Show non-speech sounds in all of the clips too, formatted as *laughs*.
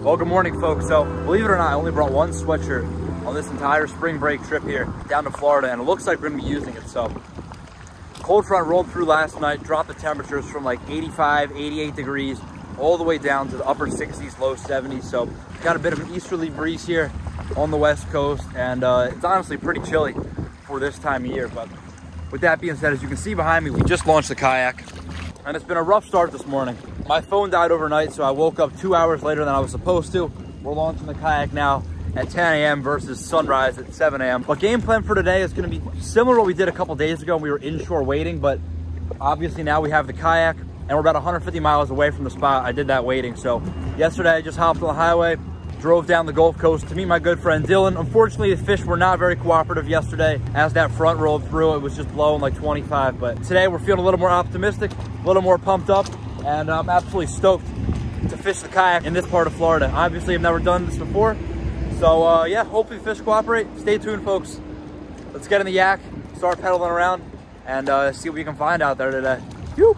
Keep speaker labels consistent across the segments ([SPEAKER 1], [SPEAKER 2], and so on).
[SPEAKER 1] Well, good morning, folks. So, believe it or not, I only brought one sweatshirt on this entire spring break trip here down to Florida, and it looks like we're gonna be using it. So, cold front rolled through last night, dropped the temperatures from like 85, 88 degrees all the way down to the upper 60s, low 70s. So, got a bit of an easterly breeze here on the west coast, and uh, it's honestly pretty chilly for this time of year. But with that being said, as you can see behind me, we just launched the kayak, and it's been a rough start this morning. My phone died overnight, so I woke up two hours later than I was supposed to. We're launching the kayak now at 10 a.m. versus sunrise at 7 a.m. But game plan for today is gonna be similar to what we did a couple days ago. When we were inshore wading, but obviously now we have the kayak and we're about 150 miles away from the spot I did that wading. So yesterday I just hopped on the highway, drove down the Gulf Coast to meet my good friend Dylan. Unfortunately, the fish were not very cooperative yesterday as that front rolled through. It was just blowing like 25. But today we're feeling a little more optimistic, a little more pumped up and I'm absolutely stoked to fish the kayak in this part of Florida. Obviously, I've never done this before. So uh, yeah, hopefully fish cooperate. Stay tuned, folks. Let's get in the yak, start pedaling around, and uh, see what we can find out there today. Whew.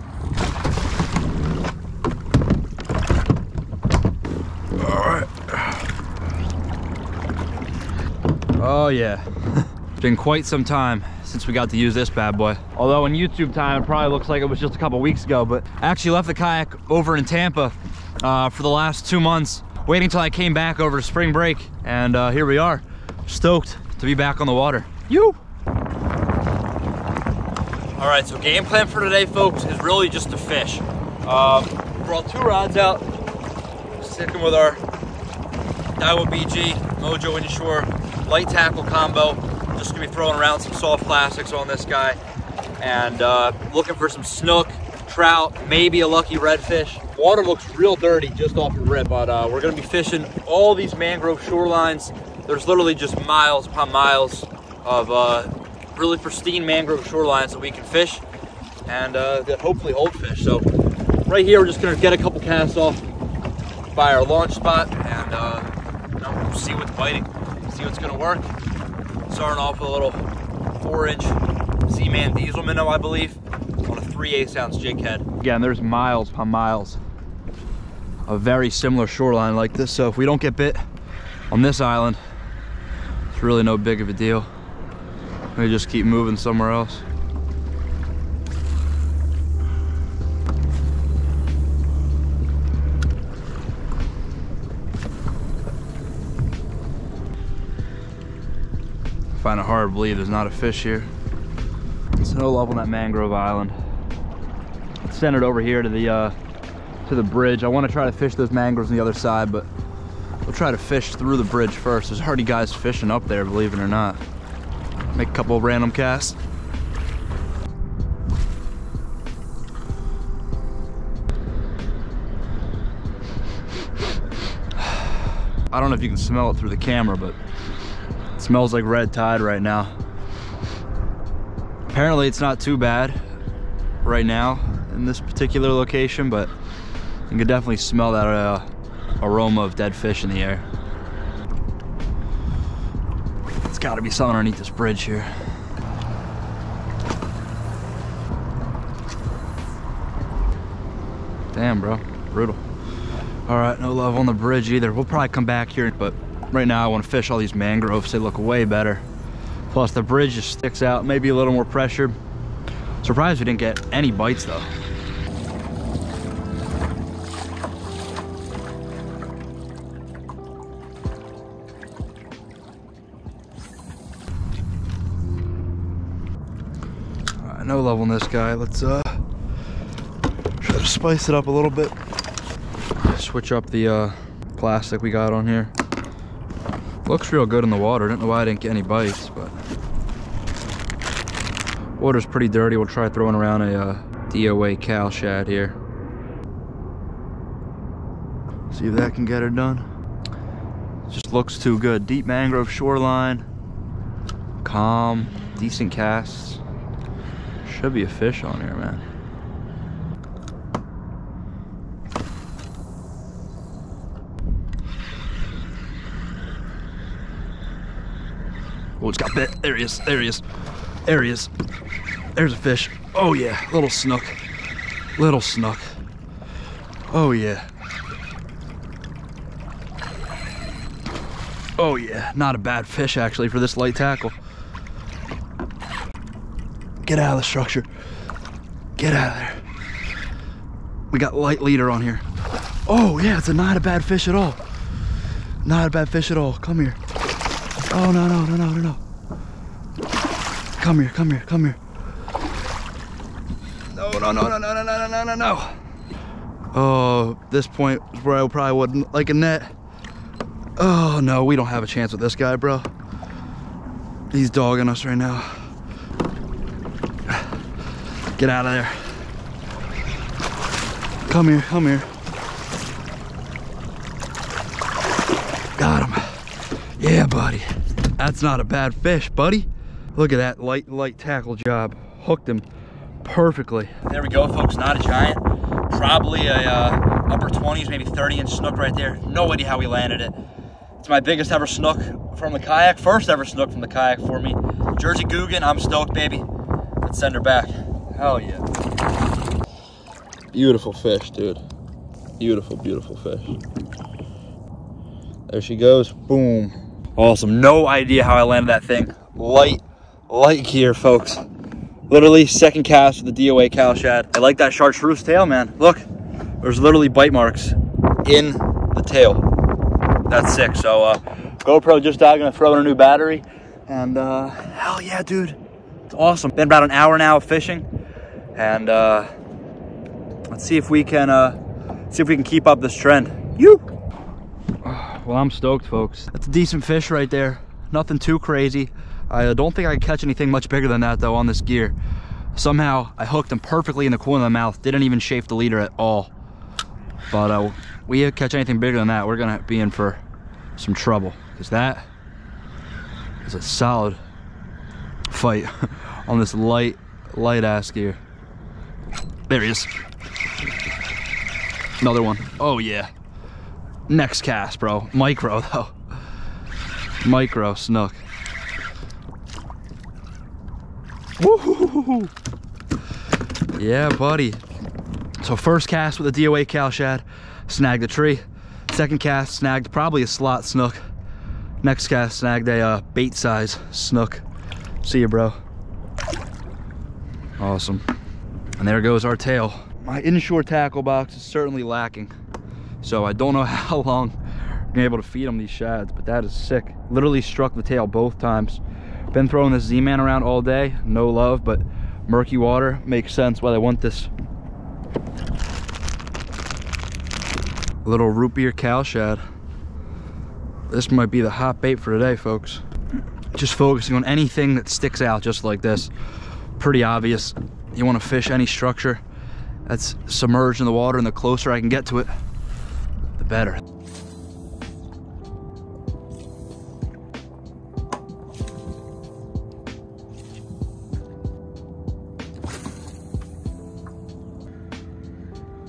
[SPEAKER 1] All right. Oh yeah, *laughs* been quite some time since we got to use this bad boy. Although in YouTube time, it probably looks like it was just a couple weeks ago, but I actually left the kayak over in Tampa uh, for the last two months, waiting until I came back over to spring break. And uh, here we are, stoked to be back on the water. You. All right, so game plan for today, folks, is really just to fish. Um, brought two rods out, sticking with our Daiwa BG Mojo Inshore light tackle combo just gonna be throwing around some soft plastics on this guy and uh, looking for some snook, trout, maybe a lucky redfish. Water looks real dirty just off the rip, but uh, we're gonna be fishing all these mangrove shorelines. There's literally just miles upon miles of uh, really pristine mangrove shorelines that we can fish and uh, that hopefully hold fish. So right here, we're just gonna get a couple casts off by our launch spot and uh, you know, see what's biting, see what's gonna work. Starting off with a little four inch Z-Man diesel minnow, I believe, on a 3 8 ounce jig head. Again, there's miles upon miles of very similar shoreline like this. So if we don't get bit on this island, it's really no big of a deal. We just keep moving somewhere else. Believe there's not a fish here. It's no love on that mangrove island. Send it over here to the uh, to the bridge. I want to try to fish those mangroves on the other side, but we'll try to fish through the bridge first. There's already guys fishing up there, believe it or not. Make a couple random casts. *sighs* I don't know if you can smell it through the camera, but smells like red tide right now. Apparently it's not too bad right now in this particular location, but you can definitely smell that uh, aroma of dead fish in the air. It's gotta be something underneath this bridge here. Damn, bro, brutal. All right, no love on the bridge either. We'll probably come back here, but right now I want to fish all these mangroves. They look way better. Plus the bridge just sticks out, maybe a little more pressure. Surprised we didn't get any bites though. no love on this guy. Let's uh, try to spice it up a little bit. Switch up the uh, plastic we got on here. Looks real good in the water. I don't know why I didn't get any bites, but water's pretty dirty. We'll try throwing around a uh, DOA Cal shad here. See if that can get it done. Just looks too good. Deep mangrove shoreline, calm, decent casts. Should be a fish on here, man. Oh, it's got bit. There he is. There he is. There he is. There's a fish. Oh, yeah. Little snook. Little snook. Oh, yeah. Oh yeah, not a bad fish actually for this light tackle. Get out of the structure. Get out of there. We got light leader on here. Oh yeah, it's a not a bad fish at all. Not a bad fish at all. Come here. Oh no no no no no no. Come here, come here, come here. No no no no no no no no no no. Oh, this point is where I probably wouldn't like a net. Oh no, we don't have a chance with this guy, bro. He's dogging us right now. Get out of there. Come here, come here. Got him. Yeah, buddy. That's not a bad fish, buddy. Look at that light, light tackle job. Hooked him perfectly. There we go, folks. Not a giant. Probably a uh, upper 20s, maybe 30 inch snook right there. No idea how we landed it. It's my biggest ever snook from the kayak. First ever snook from the kayak for me. Jersey Googan, I'm stoked, baby. Let's send her back. Hell yeah. Beautiful fish, dude. Beautiful, beautiful fish. There she goes. Boom. Awesome. No idea how I landed that thing. Light, light gear, folks. Literally second cast with the DOA Cal Shad. I like that chartreuse tail, man. Look, there's literally bite marks in the tail. That's sick. So uh, GoPro just died. Gonna throw in a new battery. And uh, hell yeah, dude. It's awesome. Been about an hour now of fishing. And uh, let's see if we can uh, see if we can keep up this trend. You. Well, I'm stoked, folks. That's a decent fish right there. Nothing too crazy. I don't think I could catch anything much bigger than that, though, on this gear. Somehow, I hooked him perfectly in the corner of the mouth. Didn't even chafe the leader at all. But uh, we catch anything bigger than that, we're going to be in for some trouble. Because that is a solid fight *laughs* on this light, light-ass gear. There he is. Another one. Oh, yeah. Next cast, bro. Micro, *laughs* though. Micro snook. Yeah, buddy. So first cast with a DOA Cal Shad, snagged a tree. Second cast, snagged probably a slot snook. Next cast, snagged a uh, bait size snook. See you, bro. Awesome. And there goes our tail. My inshore tackle box is certainly lacking. So I don't know *laughs* how long I'm able to feed them these shads, but that is sick. Literally struck the tail both times. Been throwing this Z-Man around all day, no love, but murky water makes sense why they want this. Little root beer cal shad. This might be the hot bait for today, folks. Just focusing on anything that sticks out just like this. Pretty obvious. You want to fish any structure that's submerged in the water and the closer I can get to it, the better.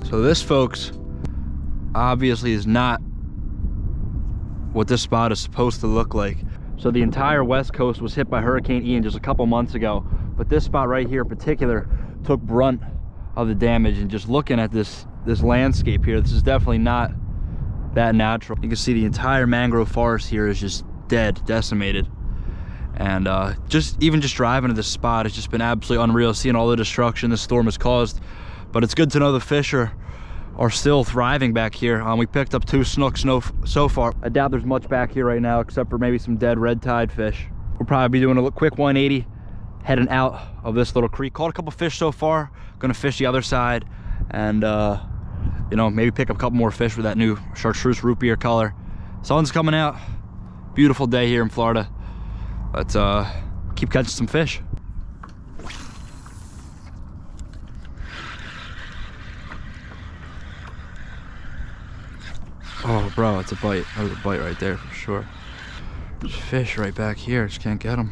[SPEAKER 1] So this, folks, obviously is not what this spot is supposed to look like. So the entire west coast was hit by Hurricane Ian just a couple months ago, but this spot right here in particular took brunt of the damage and just looking at this this landscape here, this is definitely not that natural. You can see the entire mangrove forest here is just dead, decimated. And uh, just even just driving to this spot has just been absolutely unreal, seeing all the destruction the storm has caused. But it's good to know the fish are, are still thriving back here. Um, we picked up two snooks no, so far. I doubt there's much back here right now except for maybe some dead red tide fish. We'll probably be doing a quick 180 heading out of this little creek. Caught a couple fish so far. Gonna fish the other side and uh, you know, maybe pick up a couple more fish with that new chartreuse root beer color. Sun's coming out. Beautiful day here in Florida. Let's uh, keep catching some fish. Oh, bro, it's a bite. That was a bite right there for sure. There's fish right back here. Just can't get them.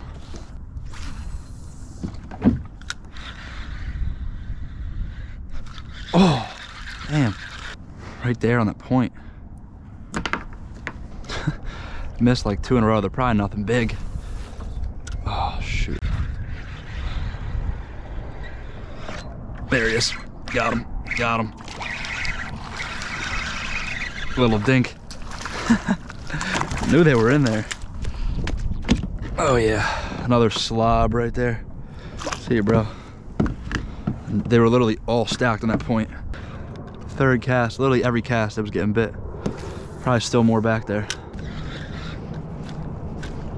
[SPEAKER 1] Oh, damn. Right there on that point. *laughs* Missed like two in a row. They're probably nothing big. Oh, shoot. There he is. Got him. Got him. Little dink. *laughs* Knew they were in there. Oh yeah, another slob right there. See you, bro. They were literally all stacked on that point. Third cast, literally every cast that was getting bit. Probably still more back there.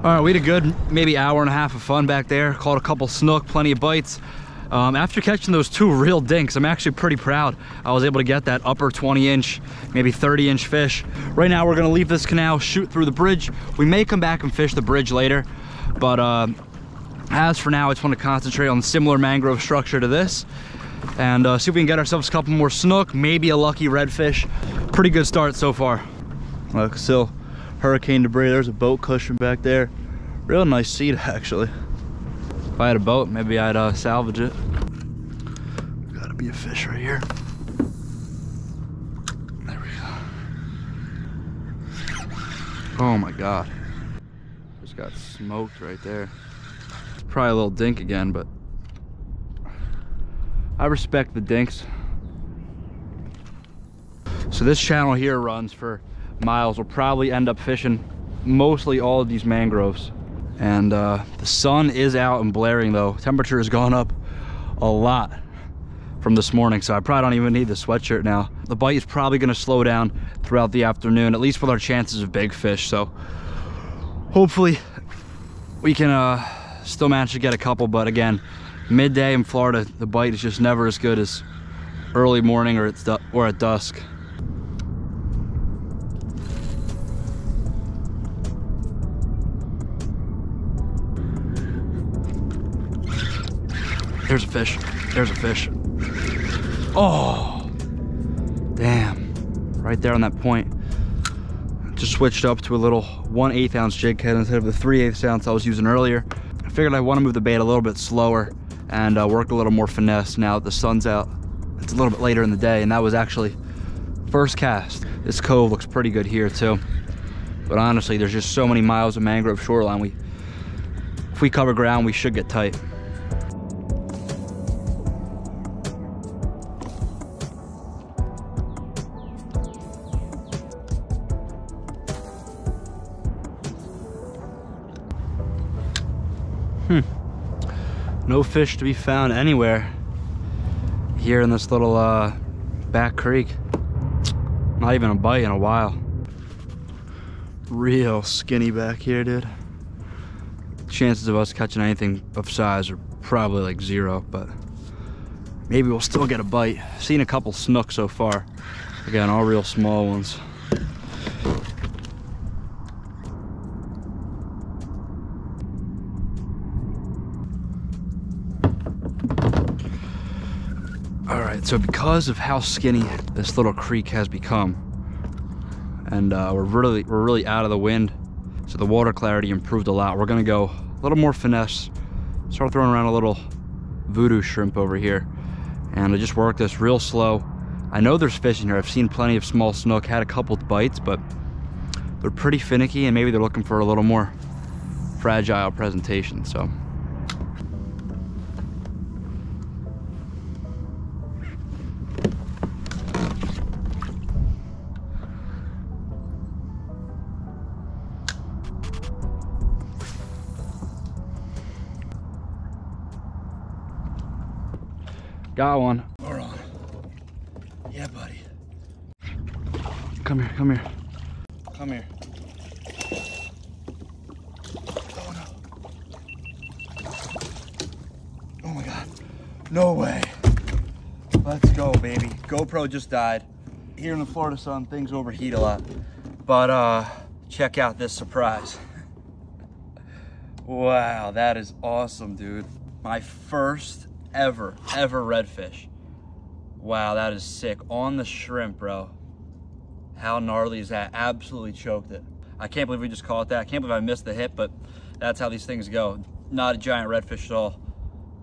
[SPEAKER 1] All right, we had a good maybe hour and a half of fun back there. Caught a couple snook, plenty of bites. Um, after catching those two real dinks, I'm actually pretty proud. I was able to get that upper 20 inch, maybe 30 inch fish. Right now we're gonna leave this canal, shoot through the bridge. We may come back and fish the bridge later, but uh, as for now, I just wanna concentrate on similar mangrove structure to this and uh, see if we can get ourselves a couple more snook, maybe a lucky redfish. Pretty good start so far. Look, still hurricane debris. There's a boat cushion back there. Real nice seat, *laughs* actually. If I had a boat, maybe I'd uh, salvage it. Gotta be a fish right here. There we go. Oh my God. Just got smoked right there. Probably a little dink again, but I respect the dinks. So this channel here runs for miles. We'll probably end up fishing mostly all of these mangroves and uh, the sun is out and blaring though temperature has gone up a lot from this morning so i probably don't even need the sweatshirt now the bite is probably going to slow down throughout the afternoon at least with our chances of big fish so hopefully we can uh, still manage to get a couple but again midday in florida the bite is just never as good as early morning or, or at dusk There's a fish. There's a fish. Oh, damn. Right there on that point. Just switched up to a little 1 8 ounce jig head instead of the 3 8 ounce I was using earlier. I figured I want to move the bait a little bit slower and uh, work a little more finesse now that the sun's out. It's a little bit later in the day and that was actually first cast. This cove looks pretty good here too. But honestly, there's just so many miles of mangrove shoreline. We, if we cover ground, we should get tight. No fish to be found anywhere here in this little uh, back creek. Not even a bite in a while. Real skinny back here, dude. Chances of us catching anything of size are probably like zero, but maybe we'll still get a bite. Seen a couple snook so far. Again, all real small ones. So because of how skinny this little creek has become, and uh, we're really we're really out of the wind, so the water clarity improved a lot. We're gonna go a little more finesse, start throwing around a little voodoo shrimp over here, and I just work this real slow. I know there's fish in here. I've seen plenty of small snook, had a couple bites, but they're pretty finicky, and maybe they're looking for a little more fragile presentation. So Got one. We're on. Yeah, buddy. Come here, come here. Come here. Oh no. Oh my God. No way. Let's go, baby. GoPro just died. Here in the Florida sun, things overheat a lot. But uh, check out this surprise. *laughs* wow, that is awesome, dude. My first ever, ever redfish. Wow, that is sick. On the shrimp, bro. How gnarly is that? Absolutely choked it. I can't believe we just caught that. I can't believe I missed the hit, but that's how these things go. Not a giant redfish at all.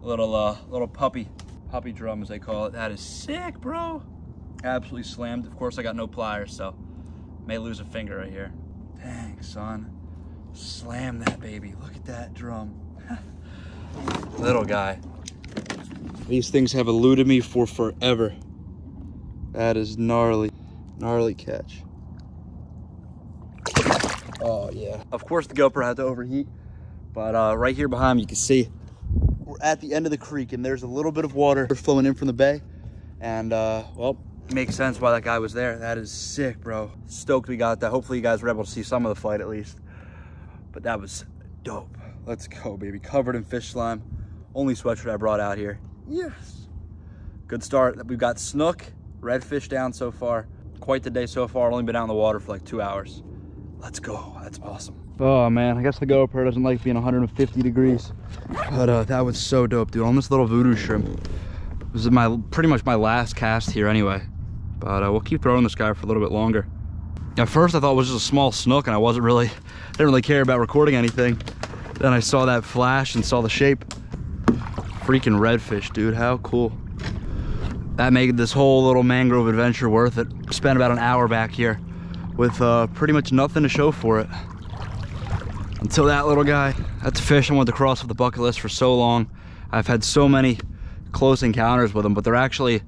[SPEAKER 1] Little, uh, little puppy, puppy drum as they call it. That is sick, bro. Absolutely slammed. Of course, I got no pliers, so may lose a finger right here. Dang, son. Slam that baby. Look at that drum. *laughs* Little guy. These things have eluded me for forever. That is gnarly, gnarly catch. Oh yeah. Of course the GoPro had to overheat, but uh, right here behind me, you can see we're at the end of the creek and there's a little bit of water flowing in from the bay. And uh, well, makes sense why that guy was there. That is sick, bro. Stoked we got that. Hopefully you guys were able to see some of the fight at least. But that was dope. Let's go, baby. Covered in fish slime. Only sweatshirt I brought out here. Yes. Good start. We've got snook, redfish down so far. Quite the day so far. Only been out in the water for like two hours. Let's go. That's awesome. Oh man, I guess the GoPro doesn't like being 150 degrees. But uh, that was so dope, dude. On this little voodoo shrimp. This is my pretty much my last cast here anyway. But uh, we'll keep throwing this guy for a little bit longer. At first I thought it was just a small snook and I wasn't really, *laughs* didn't really care about recording anything. Then I saw that flash and saw the shape. Freaking redfish, dude, how cool. That made this whole little mangrove adventure worth it. Spent about an hour back here with uh, pretty much nothing to show for it. Until that little guy. That's a fish I wanted to cross off the bucket list for so long. I've had so many close encounters with them, but they're actually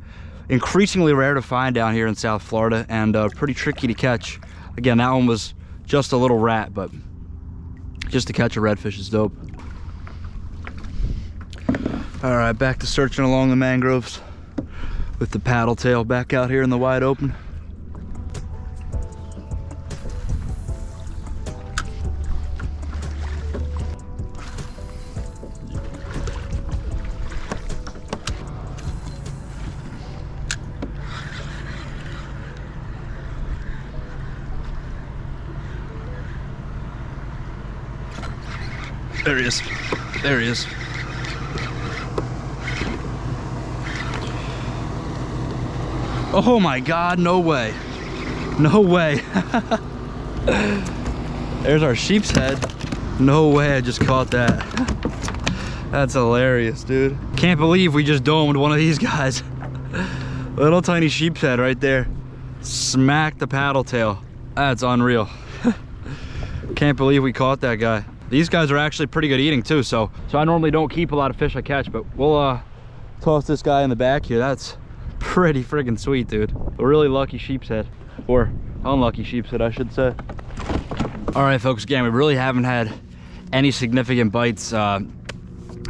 [SPEAKER 1] increasingly rare to find down here in South Florida and uh, pretty tricky to catch. Again, that one was just a little rat, but just to catch a redfish is dope. All right, back to searching along the mangroves with the paddle tail back out here in the wide open. There he is. There he is. Oh my God, no way. No way. *laughs* There's our sheepshead. No way I just caught that. That's hilarious, dude. Can't believe we just domed one of these guys. *laughs* Little tiny sheepshead right there. Smack the paddle tail. That's unreal. *laughs* Can't believe we caught that guy. These guys are actually pretty good eating too, so so I normally don't keep a lot of fish I catch, but we'll uh, toss this guy in the back here. That's pretty friggin' sweet, dude. A really lucky sheepshead, or unlucky sheepshead, I should say. All right, folks, again, we really haven't had any significant bites uh,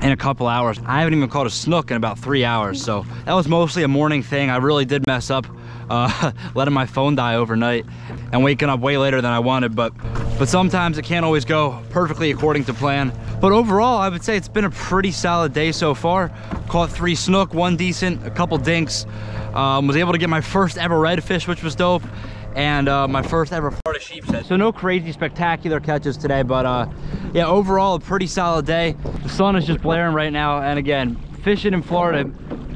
[SPEAKER 1] in a couple hours. I haven't even caught a snook in about three hours, so that was mostly a morning thing. I really did mess up uh, *laughs* letting my phone die overnight and waking up way later than I wanted, but but sometimes it can't always go perfectly according to plan. But overall, I would say it's been a pretty solid day so far. Caught three snook, one decent, a couple dinks. Um, was able to get my first ever redfish, which was dope. And uh, my first ever Florida sheepshead. So no crazy spectacular catches today, but uh, yeah, overall a pretty solid day. The sun is just blaring right now. And again, fishing in Florida,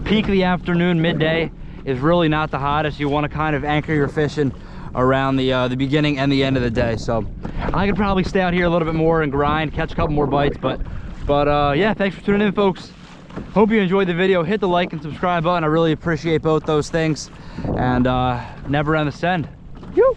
[SPEAKER 1] peak of the afternoon, midday, is really not the hottest. You want to kind of anchor your fishing around the uh, the beginning and the end of the day. So I could probably stay out here a little bit more and grind, catch a couple more bites. But but uh, yeah, thanks for tuning in, folks. Hope you enjoyed the video. Hit the like and subscribe button. I really appreciate both those things. And uh, never end the send. You.